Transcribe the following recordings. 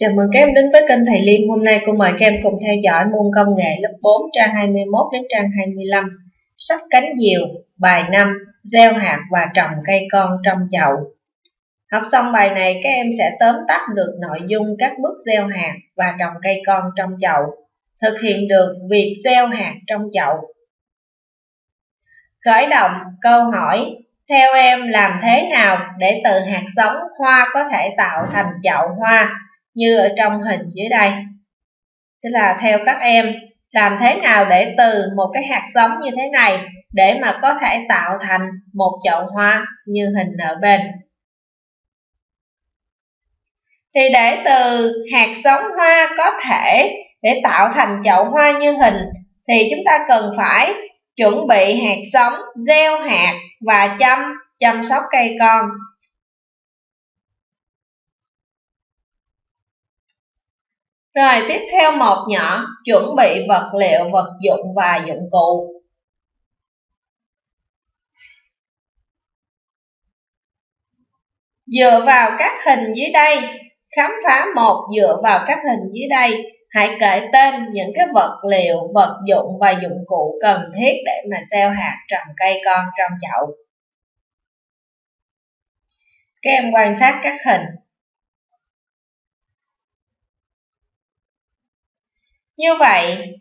Chào mừng các em đến với kênh Thầy Liêm. Hôm nay cô mời các em cùng theo dõi môn công nghệ lớp 4 trang 21 đến trang 25. Sách cánh diều, bài 5, gieo hạt và trồng cây con trong chậu. Học xong bài này các em sẽ tóm tắt được nội dung các bước gieo hạt và trồng cây con trong chậu. Thực hiện được việc gieo hạt trong chậu. Khởi động câu hỏi Theo em làm thế nào để từ hạt giống hoa có thể tạo thành chậu hoa như ở trong hình dưới đây. Tức là theo các em, làm thế nào để từ một cái hạt giống như thế này để mà có thể tạo thành một chậu hoa như hình ở bên. Thì để từ hạt giống hoa có thể để tạo thành chậu hoa như hình thì chúng ta cần phải chuẩn bị hạt giống, gieo hạt và chăm chăm sóc cây con Rồi tiếp theo một nhỏ, chuẩn bị vật liệu, vật dụng và dụng cụ. Dựa vào các hình dưới đây, khám phá một dựa vào các hình dưới đây, hãy kể tên những cái vật liệu, vật dụng và dụng cụ cần thiết để mà gieo hạt trồng cây con trong chậu. Các em quan sát các hình Như vậy,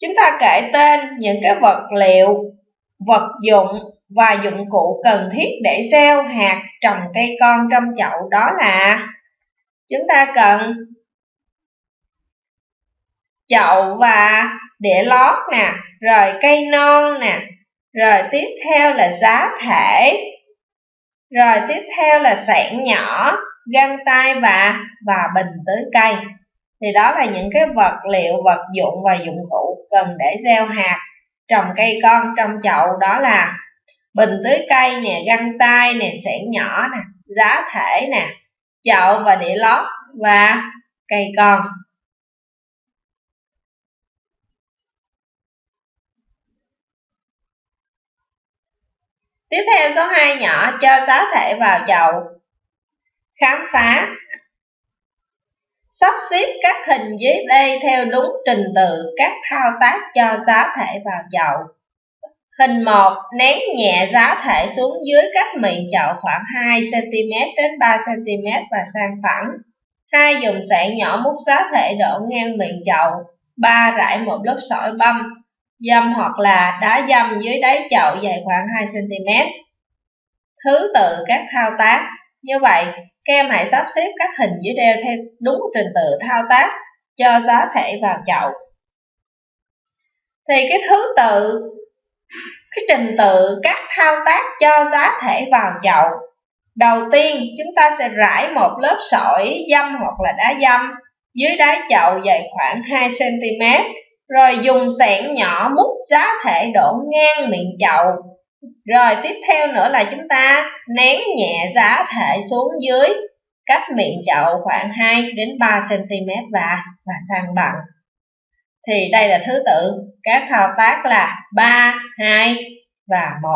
chúng ta kể tên những cái vật liệu, vật dụng và dụng cụ cần thiết để gieo hạt trồng cây con trong chậu đó là chúng ta cần chậu và đĩa lót nè, rồi cây non nè, rồi tiếp theo là giá thể, rồi tiếp theo là sạn nhỏ, găng tay và và bình tưới cây thì đó là những cái vật liệu, vật dụng và dụng cụ cần để gieo hạt, trồng cây con trong chậu đó là bình tưới cây nè, găng tay nè xẻng nhỏ nè, giá thể nè, chậu và đĩa lót và cây con Tiếp theo số 2 nhỏ cho giá thể vào chậu. Khám phá Sắp xếp các hình dưới đây theo đúng trình tự các thao tác cho giá thể vào chậu. Hình 1 nén nhẹ giá thể xuống dưới cách miệng chậu khoảng 2cm đến 3cm và sang phẳng. 2. Dùng sạn nhỏ múc giá thể đổ ngang miệng chậu. 3. Rải một lớp sỏi băm, dâm hoặc là đá dâm dưới đáy chậu dài khoảng 2cm. Thứ tự các thao tác. Như vậy, các em hãy sắp xếp các hình dưới đeo theo đúng trình tự thao tác cho giá thể vào chậu. Thì cái thứ tự, cái trình tự các thao tác cho giá thể vào chậu. Đầu tiên chúng ta sẽ rải một lớp sỏi dăm hoặc là đá dăm dưới đáy chậu dày khoảng 2cm rồi dùng sẻn nhỏ múc giá thể đổ ngang miệng chậu rồi tiếp theo nữa là chúng ta nén nhẹ giá thể xuống dưới cách miệng chậu khoảng 2 đến 3 cm và và sang bằng. Thì đây là thứ tự các thao tác là 3, 2 và 1.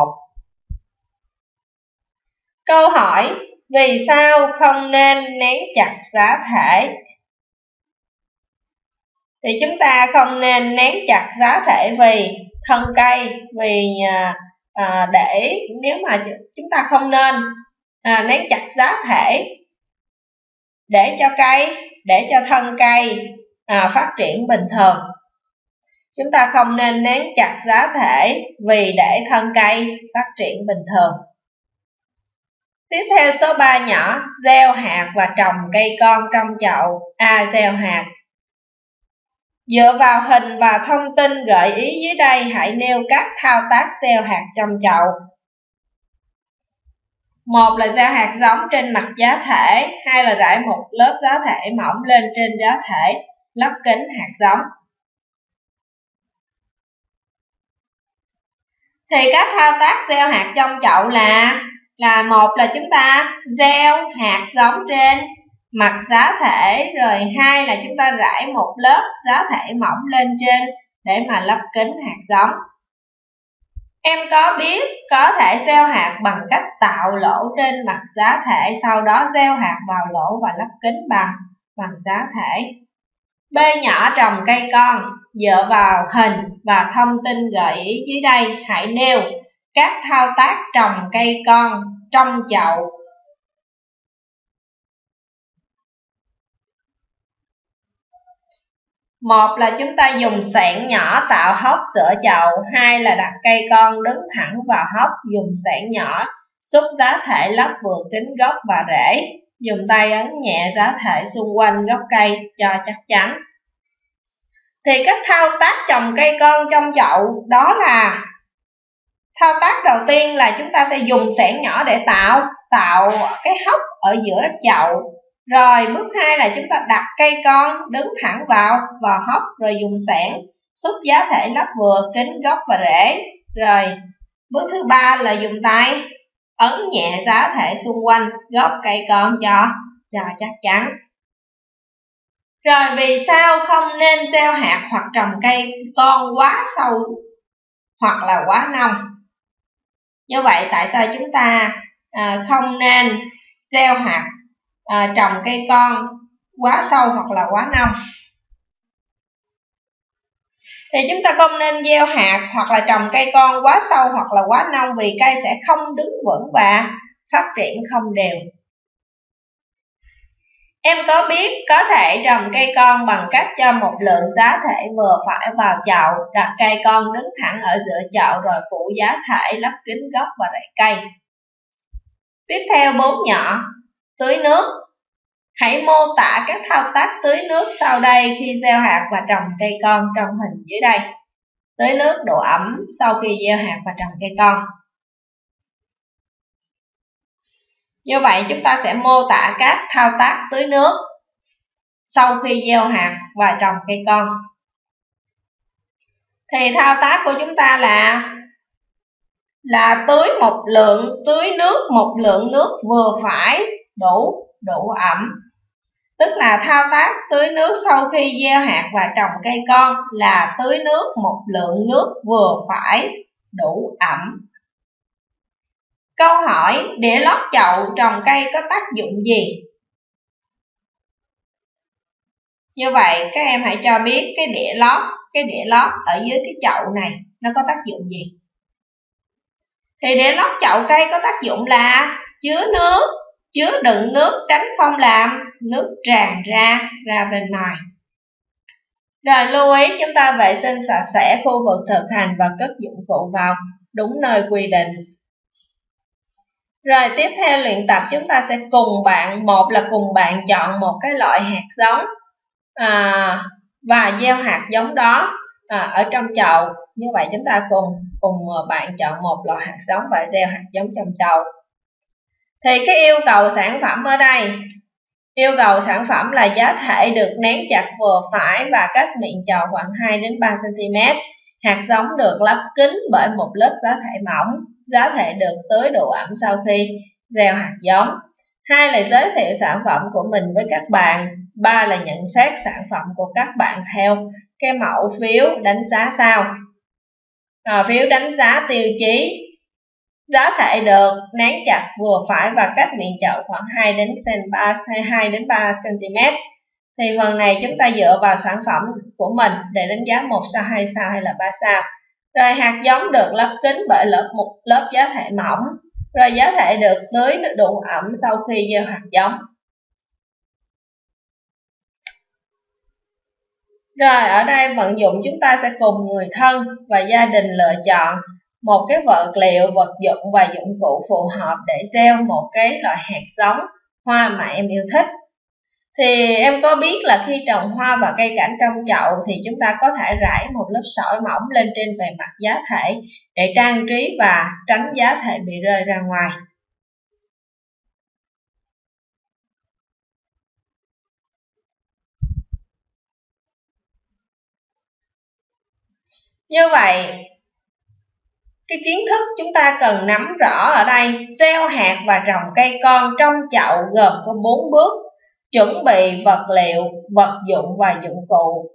Câu hỏi vì sao không nên nén chặt giá thể? Thì chúng ta không nên nén chặt giá thể vì thân cây, vì à, à, để nếu mà chúng ta không nên à, nén chặt giá thể để cho cây để cho thân cây à, phát triển bình thường. Chúng ta không nên nén chặt giá thể vì để thân cây phát triển bình thường. Tiếp theo số 3 nhỏ gieo hạt và trồng cây con trong chậu. A gieo hạt. Dựa vào hình và thông tin gợi ý dưới đây, hãy nêu các thao tác gieo hạt trong chậu. Một là gieo hạt giống trên mặt giá thể, hai là rải một lớp giá thể mỏng lên trên giá thể, lắp kính hạt giống. Thì các thao tác gieo hạt trong chậu là là một là chúng ta gieo hạt giống trên mặt giá thể rồi hai là chúng ta rải một lớp giá thể mỏng lên trên để mà lắp kính hạt giống em có biết có thể gieo hạt bằng cách tạo lỗ trên mặt giá thể sau đó gieo hạt vào lỗ và lắp kính bằng bằng giá thể. B nhỏ trồng cây con, dựa vào hình và thông tin gợi ý dưới đây, hãy nêu các thao tác trồng cây con trong chậu. Một là chúng ta dùng sạn nhỏ tạo hốc giữa chậu, hai là đặt cây con đứng thẳng vào hốc, dùng sạn nhỏ xúc giá thể lắp vừa kính gốc và rễ, dùng tay ấn nhẹ giá thể xung quanh gốc cây cho chắc chắn. Thì các thao tác trồng cây con trong chậu đó là thao tác đầu tiên là chúng ta sẽ dùng sẻn nhỏ để tạo tạo cái hốc ở giữa chậu rồi bước hai là chúng ta đặt cây con đứng thẳng vào và hốc rồi dùng sẻn xúc giá thể lắp vừa kính gốc và rễ. Rồi bước thứ ba là dùng tay ấn nhẹ giá thể xung quanh gốc cây con cho cho chắc chắn. Rồi vì sao không nên gieo hạt hoặc trồng cây con quá sâu hoặc là quá nông? Như vậy tại sao chúng ta à, không nên gieo hạt à, trồng cây con quá sâu hoặc là quá nông. Thì chúng ta không nên gieo hạt hoặc là trồng cây con quá sâu hoặc là quá nông vì cây sẽ không đứng vững và phát triển không đều. Em có biết có thể trồng cây con bằng cách cho một lượng giá thể vừa phải vào chậu, đặt cây con đứng thẳng ở giữa chậu rồi phủ giá thể lắp kính gốc và rễ cây. Tiếp theo bốn nhỏ, tưới nước. Hãy mô tả các thao tác tưới nước sau đây khi gieo hạt và trồng cây con trong hình dưới đây. Tưới nước độ ẩm sau khi gieo hạt và trồng cây con. Như vậy, chúng ta sẽ mô tả các thao tác tưới nước sau khi gieo hạt và trồng cây con. Thì thao tác của chúng ta là là tưới một lượng, tưới nước một lượng nước vừa phải đủ đủ ẩm. Tức là thao tác tưới nước sau khi gieo hạt và trồng cây con là tưới nước một lượng nước vừa phải đủ ẩm Câu hỏi, đĩa lót chậu trồng cây có tác dụng gì? Như vậy, các em hãy cho biết cái đĩa lót, cái đĩa lót ở dưới cái chậu này nó có tác dụng gì? Thì đĩa lót chậu cây có tác dụng là chứa nước, chứa đựng nước tránh không làm nước tràn ra ra bên ngoài. Rồi lưu ý chúng ta vệ sinh sạch sẽ khu vực thực hành và cất dụng cụ vào đúng nơi quy định. Rồi tiếp theo luyện tập chúng ta sẽ cùng bạn, một là cùng bạn chọn một cái loại hạt giống à, và gieo hạt giống đó à, ở trong chậu. Như vậy chúng ta cùng cùng à, bạn chọn một loại hạt giống và gieo hạt giống trong chậu. Thì cái yêu cầu sản phẩm ở đây, yêu cầu sản phẩm là giá thể được nén chặt vừa phải và cách miệng chậu khoảng 2 đến 3 cm. Hạt giống được lắp kín bởi một lớp giá thể mỏng giá thể được tưới độ ẩm sau khi gieo hạt giống. Hai là giới thiệu sản phẩm của mình với các bạn. Ba là nhận xét sản phẩm của các bạn theo cái mẫu phiếu đánh giá sau. À, phiếu đánh giá tiêu chí giá thể được nén chặt vừa phải và cách miệng chậu khoảng 2 đến 3 2 đến 3 cm. Thì phần này chúng ta dựa vào sản phẩm của mình để đánh giá 1 sao, 2 sao hay là 3 sao. Rồi hạt giống được lấp kín bởi lớp một lớp giá thể mỏng. Rồi giá thể được tưới đủ ẩm sau khi gieo hạt giống. Rồi ở đây vận dụng chúng ta sẽ cùng người thân và gia đình lựa chọn một cái vật liệu, vật dụng và dụng cụ phù hợp để gieo một cái loại hạt giống hoa mà em yêu thích thì em có biết là khi trồng hoa và cây cảnh trong chậu thì chúng ta có thể rải một lớp sỏi mỏng lên trên bề mặt giá thể để trang trí và tránh giá thể bị rơi ra ngoài. Như vậy, cái kiến thức chúng ta cần nắm rõ ở đây, gieo hạt và trồng cây con trong chậu gồm có 4 bước chuẩn bị vật liệu, vật dụng và dụng cụ,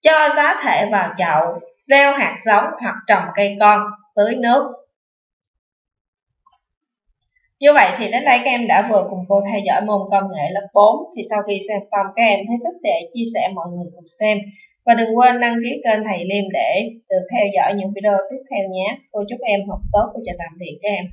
cho giá thể vào chậu, gieo hạt giống hoặc trồng cây con, tưới nước. Như vậy thì đến đây các em đã vừa cùng cô theo dõi môn công nghệ lớp 4 thì sau khi xem xong các em thấy thích để chia sẻ mọi người cùng xem và đừng quên đăng ký kênh Thầy Liêm để được theo dõi những video tiếp theo nhé. Cô chúc em học tốt và chào tạm biệt các em.